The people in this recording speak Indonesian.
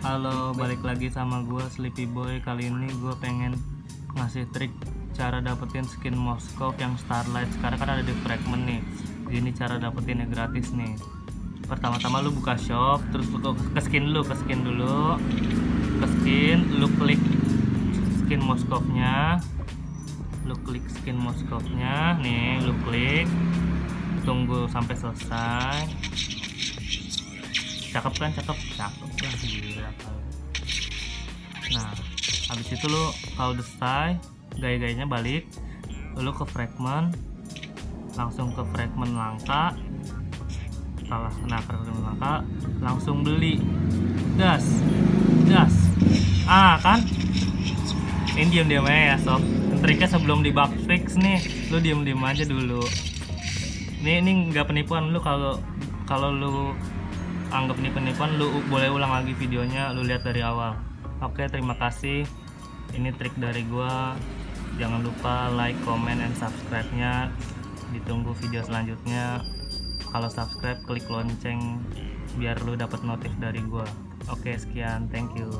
Halo, balik lagi sama gue Sleepy Boy. Kali ini gue pengen ngasih trik cara dapetin skin Moskov yang Starlight. Sekarang kan ada di Fragment nih. Ini cara dapetinnya gratis nih. Pertama-tama lu buka shop, terus lu ke, skin dulu, ke skin dulu. Ke skin, lu klik skin Moskovnya. Lu klik skin Moskovnya, nih lu klik. Tunggu sampai selesai cakep kan cakep. Cakep lah gila. Nah habis itu lu kalau selesai gaya-gayanya balik lu ke fragment langsung ke fragment langka. Salah nah fragment langka langsung beli. Gas gas. Ah kan? Ini diam diam aja ya sob. Triknya sebelum di bug fix nih lu diam diam aja dulu. Ini ini nggak penipuan lu kalau kalau lu anggap ini penipuan lu boleh ulang lagi videonya lu lihat dari awal. Oke terima kasih. Ini trik dari gua. Jangan lupa like comment and subscribe nya ditunggu video selanjutnya. Kalau subscribe klik lonceng biar lu dapat notif dari gua. Oke sekian. Thank you